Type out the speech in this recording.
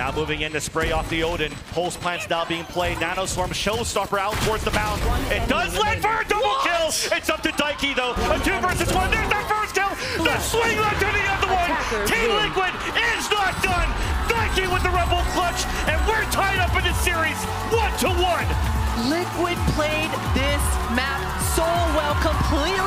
Now moving in to spray off the Odin. Post plants now being played. Nanoswarm showstopper out towards the mound. It does land for a double kill. It's up to Daiki though. A two versus one. There's that first kill. The swing left to the other one. Team Liquid is not done. Daiki with the Rebel clutch. And we're tied up in this series. One to one. Liquid played this map so well, completely.